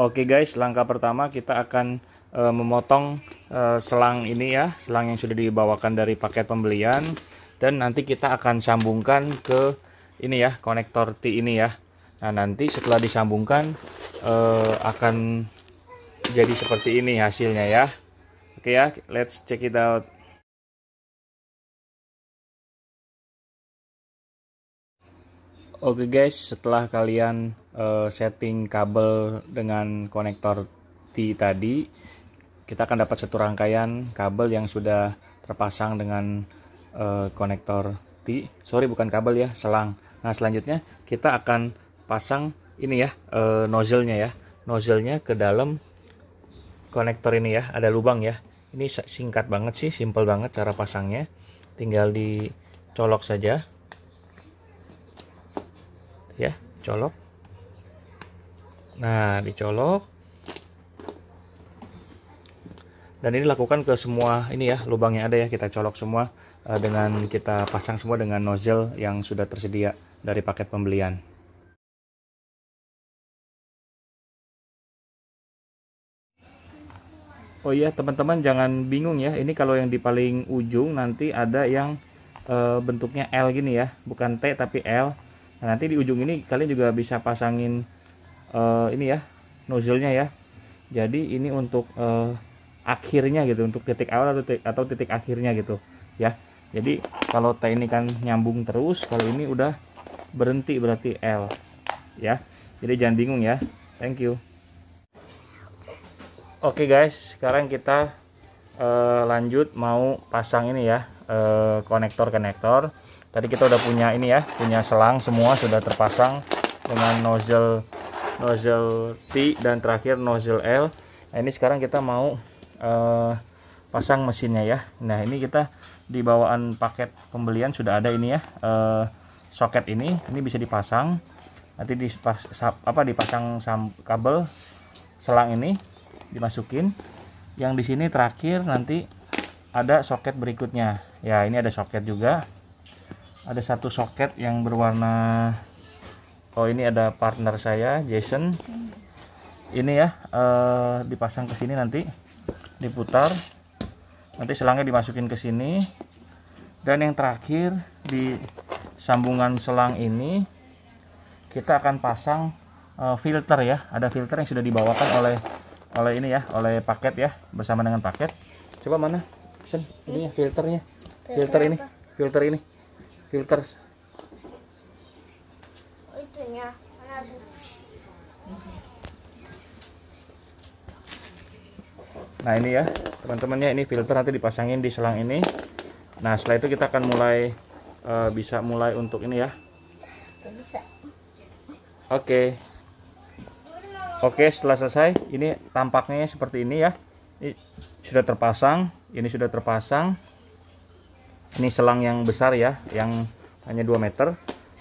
Oke guys, langkah pertama kita akan e, memotong e, selang ini ya, selang yang sudah dibawakan dari paket pembelian dan nanti kita akan sambungkan ke ini ya, konektor T ini ya. Nah, nanti setelah disambungkan e, akan jadi seperti ini hasilnya ya. Oke ya, let's check it out. Oke guys, setelah kalian uh, setting kabel dengan konektor T tadi, kita akan dapat satu rangkaian kabel yang sudah terpasang dengan uh, konektor T. Sorry, bukan kabel ya, selang. Nah, selanjutnya kita akan pasang ini ya, uh, nozzle-nya ya. Nozzle-nya ke dalam konektor ini ya, ada lubang ya. Ini singkat banget sih, simple banget cara pasangnya. Tinggal dicolok saja ya colok nah dicolok. Dan ini lakukan ke semua ini ya lubang yang ada ya kita colok semua uh, dengan kita pasang semua dengan nozzle yang sudah tersedia dari paket pembelian. Oh iya teman-teman jangan bingung ya. Ini kalau yang di paling ujung nanti ada yang uh, bentuknya L gini ya. Bukan T tapi L. Nah, nanti di ujung ini kalian juga bisa pasangin uh, ini ya, nozzle-nya ya. Jadi ini untuk uh, akhirnya gitu, untuk titik awal atau titik, atau titik akhirnya gitu ya. Jadi kalau T ini kan nyambung terus, kalau ini udah berhenti berarti L ya. Jadi jangan bingung ya. Thank you. Oke okay guys, sekarang kita uh, lanjut mau pasang ini ya, konektor-konektor. Uh, tadi kita udah punya ini ya punya selang semua sudah terpasang dengan nozzle nozzle T dan terakhir nozzle L. Nah ini sekarang kita mau uh, pasang mesinnya ya. Nah ini kita di bawaan paket pembelian sudah ada ini ya uh, soket ini. Ini bisa dipasang. Nanti dipas, apa dipasang sam, kabel selang ini dimasukin. Yang di sini terakhir nanti ada soket berikutnya. Ya ini ada soket juga. Ada satu soket yang berwarna oh ini ada partner saya Jason. Ini ya eh, dipasang ke sini nanti diputar. Nanti selangnya dimasukin ke sini. Dan yang terakhir di sambungan selang ini kita akan pasang eh, filter ya. Ada filter yang sudah dibawakan oleh oleh ini ya oleh paket ya bersama dengan paket. Coba mana Sen? Ini ya filternya. Filter ini. filter ini. Filter nah ini ya teman-temannya ini filter nanti dipasangin di selang ini. Nah setelah itu kita akan mulai uh, bisa mulai untuk ini ya. Oke. Oke setelah selesai ini tampaknya seperti ini ya. Ini sudah terpasang ini sudah terpasang. Ini selang yang besar ya yang hanya 2 meter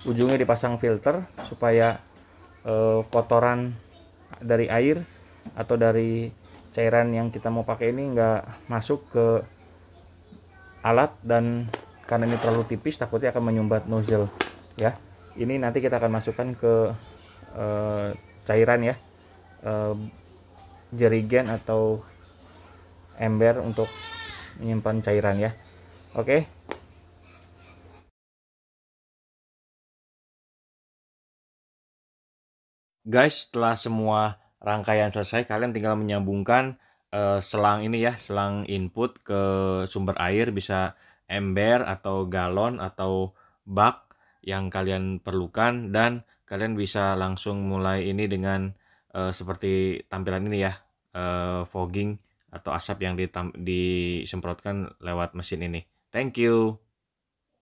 ujungnya dipasang filter supaya eh, kotoran dari air atau dari cairan yang kita mau pakai ini enggak masuk ke alat dan karena ini terlalu tipis takutnya akan menyumbat nozzle ya. Ini nanti kita akan masukkan ke eh, cairan ya. Eh, jerigen atau ember untuk menyimpan cairan ya. Oke guys setelah semua rangkaian selesai kalian tinggal menyambungkan uh, selang ini ya selang input ke sumber air bisa ember atau galon atau bak yang kalian perlukan dan kalian bisa langsung mulai ini dengan uh, seperti tampilan ini ya uh, fogging atau asap yang disemprotkan lewat mesin ini. Thank you